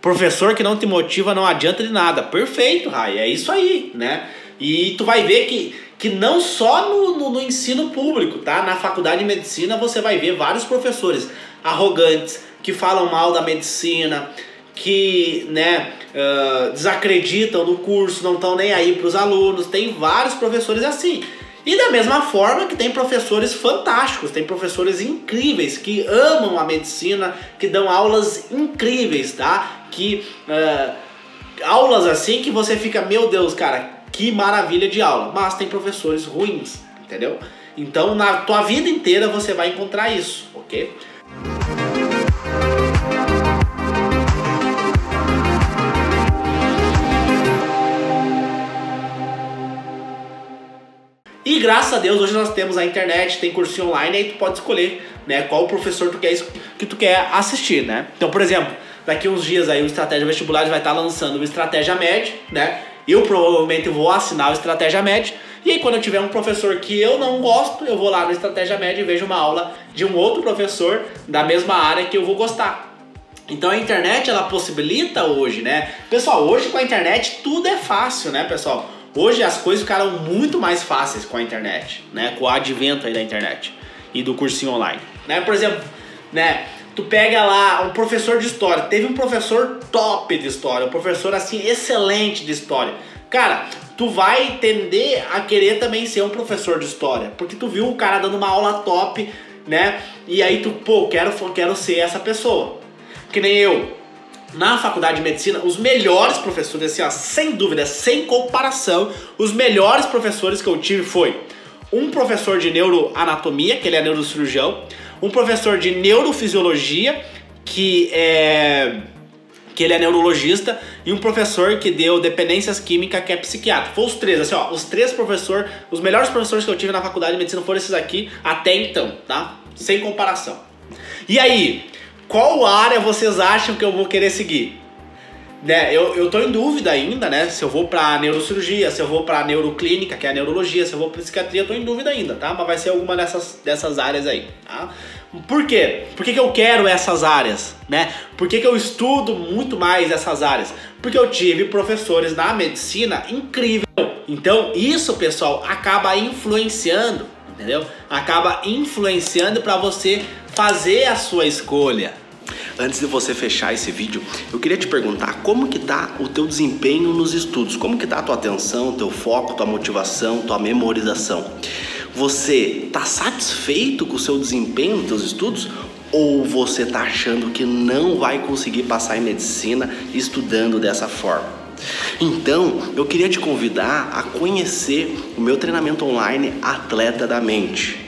Professor que não te motiva não adianta de nada. Perfeito, Rai, é isso aí, né? E tu vai ver que, que não só no, no, no ensino público, tá? Na faculdade de medicina você vai ver vários professores arrogantes que falam mal da medicina, que né, uh, desacreditam no curso, não estão nem aí para os alunos. Tem vários professores assim. E da mesma forma que tem professores fantásticos, tem professores incríveis que amam a medicina, que dão aulas incríveis, tá? Que uh, aulas assim que você fica, meu Deus, cara, que maravilha de aula. Mas tem professores ruins, entendeu? Então na tua vida inteira você vai encontrar isso, ok? E graças a Deus hoje nós temos a internet, tem cursinho online, aí tu pode escolher, né, qual professor tu quer que tu quer assistir, né? Então, por exemplo, daqui uns dias aí o Estratégia Vestibular vai estar lançando o Estratégia Med, né? Eu provavelmente vou assinar o Estratégia Med. E aí quando eu tiver um professor que eu não gosto, eu vou lá no Estratégia Med e vejo uma aula de um outro professor da mesma área que eu vou gostar. Então a internet ela possibilita hoje, né? Pessoal, hoje com a internet tudo é fácil, né, pessoal? Hoje as coisas ficaram muito mais fáceis com a internet, né? Com o advento aí da internet e do cursinho online, né? Por exemplo, né? Tu pega lá um professor de história, teve um professor top de história, um professor assim excelente de história. Cara, tu vai tender a querer também ser um professor de história, porque tu viu o cara dando uma aula top, né? E aí tu, pô, quero quero ser essa pessoa. Que nem eu, na faculdade de medicina, os melhores professores, assim, ó, sem dúvida, sem comparação, os melhores professores que eu tive foi um professor de neuroanatomia, que ele é neurocirurgião, um professor de neurofisiologia, que é que ele é neurologista, e um professor que deu dependências químicas, que é psiquiatra. Foi os três, assim, ó, os três professores, os melhores professores que eu tive na faculdade de medicina foram esses aqui até então, tá? Sem comparação. E aí, qual área vocês acham que eu vou querer seguir? Né, eu, eu tô em dúvida ainda, né? Se eu vou pra neurocirurgia, se eu vou pra neuroclínica, que é a neurologia, se eu vou pra psiquiatria, eu tô em dúvida ainda, tá? Mas vai ser alguma dessas, dessas áreas aí, tá? Por quê? Por que, que eu quero essas áreas, né? Por que, que eu estudo muito mais essas áreas? Porque eu tive professores na medicina incrível. Então, isso, pessoal, acaba influenciando, entendeu? Acaba influenciando para você fazer a sua escolha. Antes de você fechar esse vídeo, eu queria te perguntar como que tá o teu desempenho nos estudos? Como que tá a tua atenção, teu foco, tua motivação, tua memorização? Você tá satisfeito com o seu desempenho nos teus estudos ou você tá achando que não vai conseguir passar em medicina estudando dessa forma? Então, eu queria te convidar a conhecer o meu treinamento online Atleta da Mente,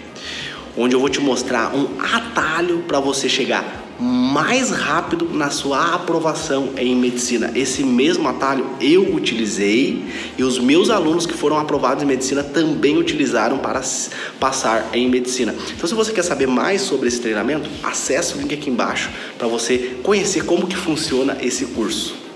onde eu vou te mostrar um atalho para você chegar mais rápido na sua aprovação em medicina. Esse mesmo atalho eu utilizei e os meus alunos que foram aprovados em medicina também utilizaram para passar em medicina. Então, se você quer saber mais sobre esse treinamento, acesse o link aqui embaixo para você conhecer como que funciona esse curso.